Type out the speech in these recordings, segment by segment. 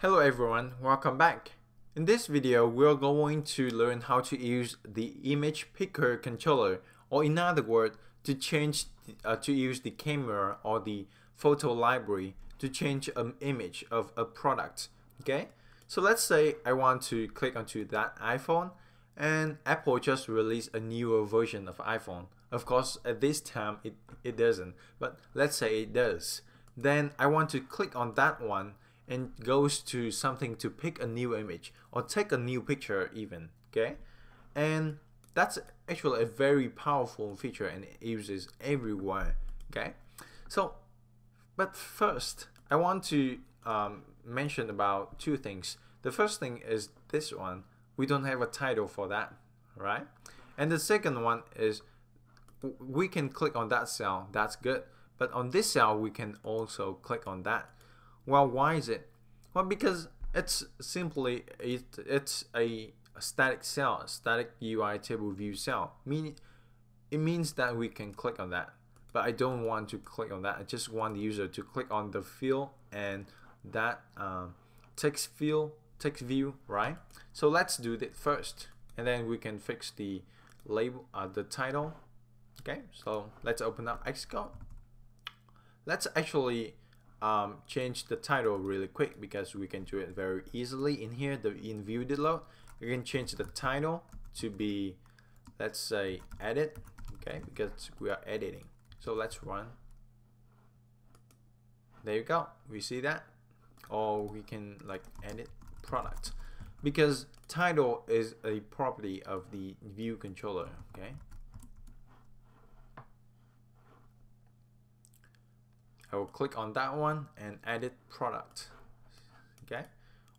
Hello everyone, welcome back. In this video, we're going to learn how to use the image picker controller or in other words, to change uh, to use the camera or the photo library to change an image of a product. Okay, so let's say I want to click onto that iPhone and Apple just released a newer version of iPhone. Of course, at this time it, it doesn't, but let's say it does. Then I want to click on that one and goes to something to pick a new image or take a new picture even okay? And that's actually a very powerful feature and it uses everywhere okay? So but first I want to um, mention about two things. The first thing is this one. We don't have a title for that right? And the second one is we can click on that cell. That's good. But on this cell we can also click on that well, why is it? Well, because it's simply it, it's a, static cell, a static UI table view cell. Meaning, it means that we can click on that. But I don't want to click on that. I just want the user to click on the field and that um, text field, text view, right? So let's do that first, and then we can fix the label, uh, the title. Okay, so let's open up Xcode. Let's actually um, change the title really quick because we can do it very easily in here the in view load we can change the title to be let's say edit okay because we are editing. So let's run. There you go. We see that? Or we can like edit product. Because title is a property of the view controller okay I will click on that one and edit product. Okay?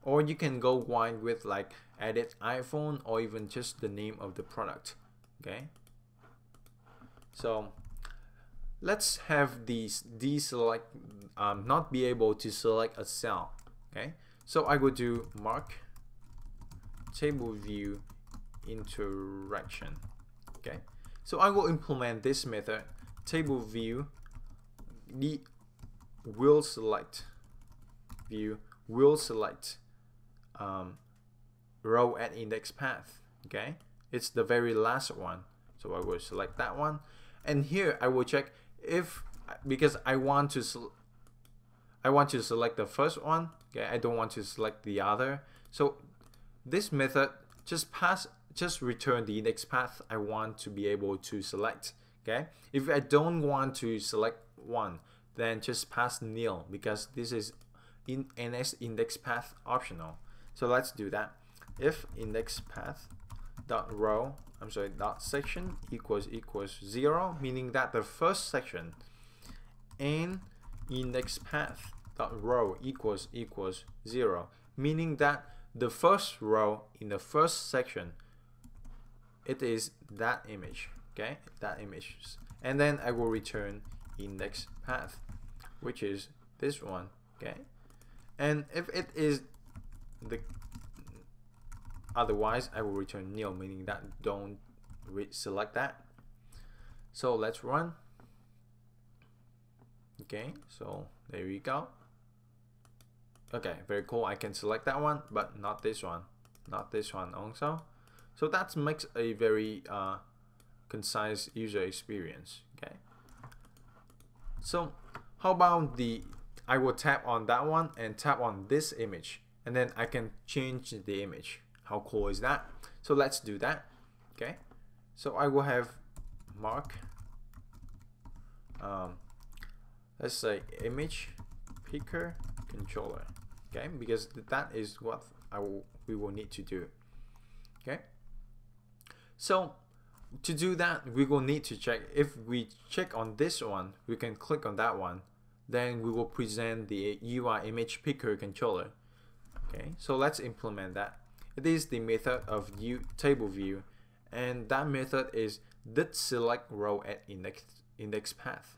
Or you can go wide with like edit iPhone or even just the name of the product. Okay? So let's have these deselect um, not be able to select a cell. Okay? So I will do mark table view interaction. Okay? So I will implement this method table view the will select view will select um, row at index path okay? It's the very last one so I will select that one. And here I will check if because I want to I want to select the first one okay? I don't want to select the other. So this method just pass just return the index path I want to be able to select okay? If I don't want to select one then just pass nil because this is in NS index path optional. So let's do that. If index path dot row, I'm sorry, dot section equals equals zero, meaning that the first section and index path dot row equals equals zero, meaning that the first row in the first section it is that image okay that image and then I will return index path which is this one okay? And if it is the otherwise I will return nil meaning that don't select that. So let's run. Okay so there we go. Okay very cool. I can select that one but not this one. Not this one also. So that makes a very uh, concise user experience okay? So how about the I will tap on that one and tap on this image and then I can change the image. How cool is that? So let's do that okay? So I will have mark um, let's say image picker controller okay? Because that is what I will we will need to do okay? So to do that we will need to check. If we check on this one we can click on that one. Then we will present the UI image picker controller. Okay so let's implement that. It is the method of view table view and that method is did select row at index index path.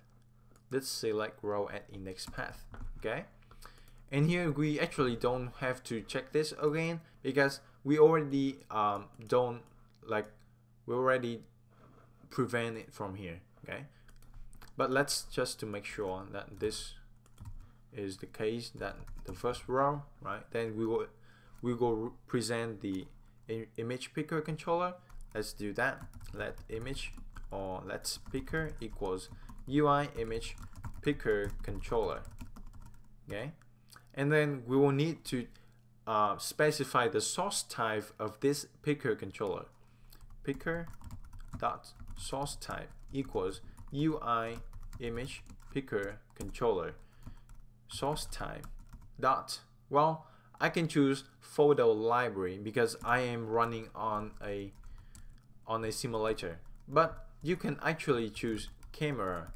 Did select row at index path okay? And here we actually don't have to check this again because we already um, don't like we already prevent it from here okay? But let's just to make sure that this is the case that the first row right then we will we will present the image picker controller. Let's do that. Let image or let's picker equals UI image picker controller okay? And then we will need to uh, specify the source type of this picker controller picker dot source type equals UI image picker controller. Source type dot. Well I can choose photo library because I am running on a on a simulator but you can actually choose camera.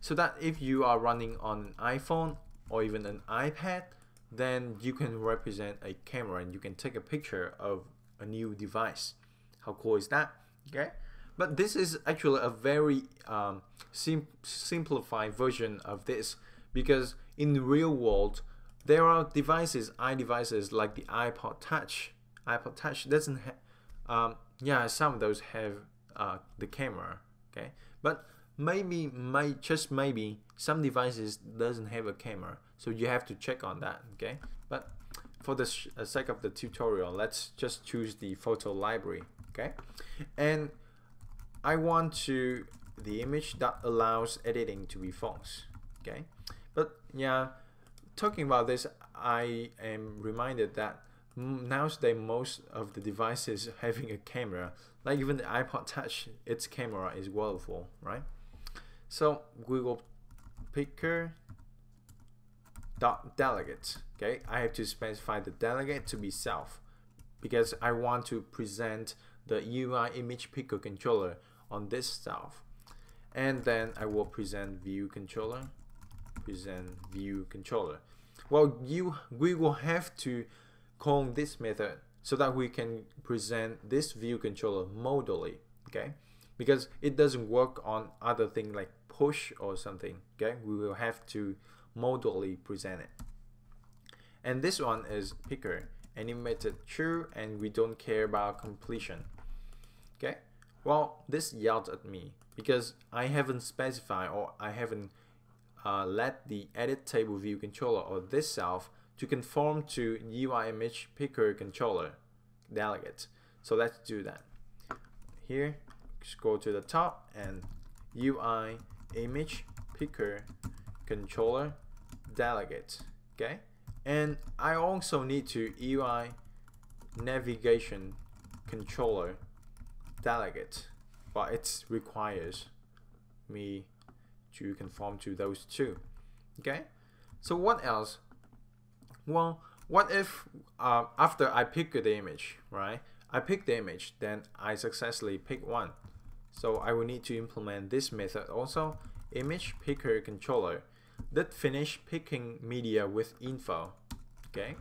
So that if you are running on an iPhone or even an iPad then you can represent a camera and you can take a picture of a new device how cool is that? Okay. But this is actually a very um, sim simplified version of this because in the real world there are devices iDevices like the iPod touch. iPod touch doesn't have um, yeah some of those have uh, the camera okay? But maybe may just maybe some devices doesn't have a camera so you have to check on that okay? But for the uh, sake of the tutorial let's just choose the photo library okay? And I want to the image that allows editing to be false okay? But yeah talking about this I am reminded that nowadays most of the devices having a camera like even the iPod touch its camera is wonderful right? So Google picker dot delegate okay? I have to specify the delegate to be self because I want to present the UI image picker controller on this stuff. And then I will present view controller present view controller. Well you we will have to call this method so that we can present this view controller modally okay? Because it doesn't work on other things like push or something okay? We will have to modally present it. And this one is picker animated true and we don't care about completion well this yelled at me because I haven't specified or I haven't uh, let the edit table view controller or this self to conform to UI image picker controller delegate. So let's do that. Here, scroll to the top and UI image picker controller delegate. Okay, and I also need to UI navigation controller delegate, but it requires me to conform to those two. Okay, so what else? Well, what if uh, after I pick the image, right? I pick the image, then I successfully pick one. So I will need to implement this method also, image picker controller that finish picking media with info. Okay.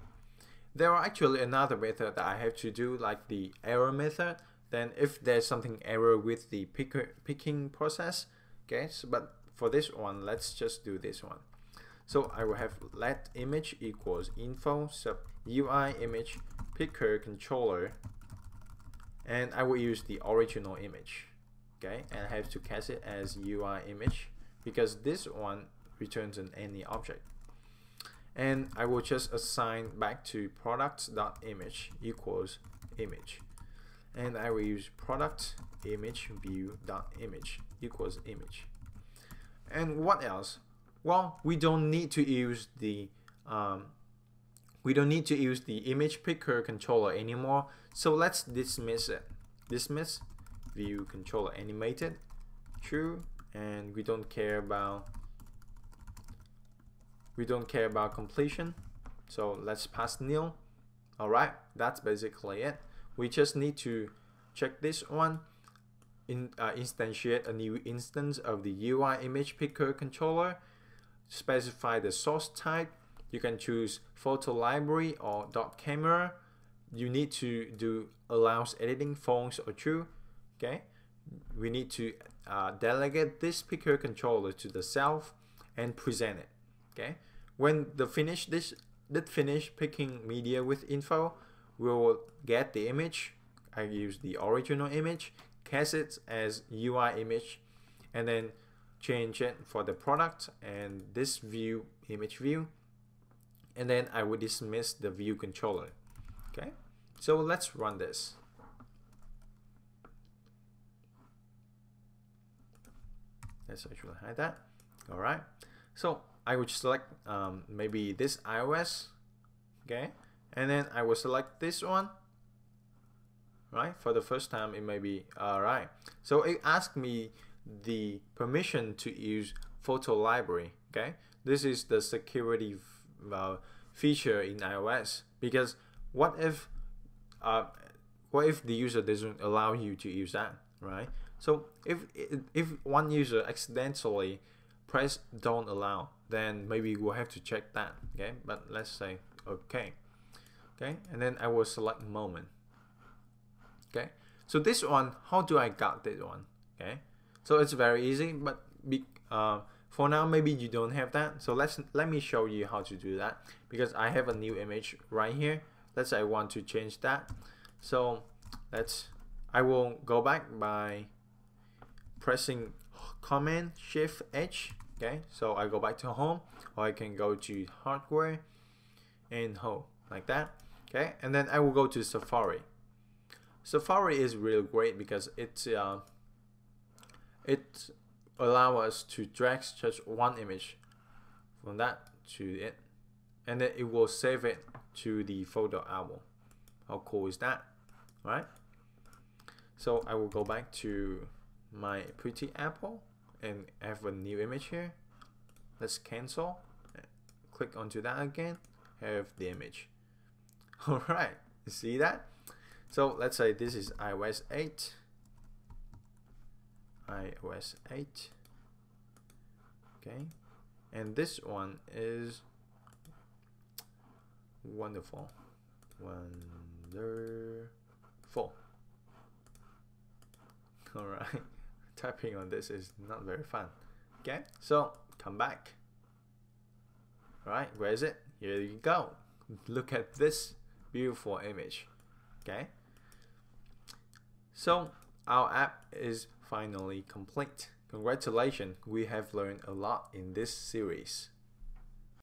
There are actually another method that I have to do like the error method. Then if there's something error with the picker picking process, okay, so, but for this one, let's just do this one. So I will have let image equals info sub UI image picker controller and I will use the original image okay? And I have to cast it as UI image because this one returns an any object. And I will just assign back to product.image equals image and I will use product image view dot image equals image and what else? Well, we don't need to use the um, we don't need to use the image picker controller anymore. So let's dismiss it. Dismiss view controller animated true and we don't care about we don't care about completion so let's pass nil alright that's basically it we just need to check this one. In, uh, instantiate a new instance of the UI image picker controller, specify the source type, you can choose photo library or dot camera, you need to do allows editing false or true, okay? We need to uh, delegate this picker controller to the self and present it, okay? When the finish this did finish picking media with info, will get the image. I use the original image, cast it as UI image and then change it for the product and this view image view. And then I will dismiss the view controller. Okay? So let's run this. Let's actually hide that. All right. So I would select um, maybe this iOS. Okay and then I will select this one right for the first time it may be all right so it asked me the permission to use photo library okay? This is the security uh, feature in iOS because what if uh, what if the user doesn't allow you to use that right? So if if one user accidentally press don't allow then maybe we'll have to check that okay? But let's say okay okay? And then I will select moment okay? So this one how do I got this one okay? So it's very easy but be, uh, for now maybe you don't have that. So let's let me show you how to do that because I have a new image right here. Let's say I want to change that. So let's I will go back by pressing command shift H okay? So I go back to home or I can go to hardware and home like that okay and then I will go to Safari. Safari is really great because it's uh, it allow us to drag just one image from that to it and then it will save it to the photo album. How cool is that right? So I will go back to my pretty apple and have a new image here. Let's cancel. Click onto that again. Have the image alright see that? So let's say this is iOS 8 iOS 8 okay and this one is wonderful wonderful. All right typing on this is not very fun. Okay so come back. All right where is it? Here you go. Look at this beautiful image okay so our app is finally complete. Congratulations, we have learned a lot in this series.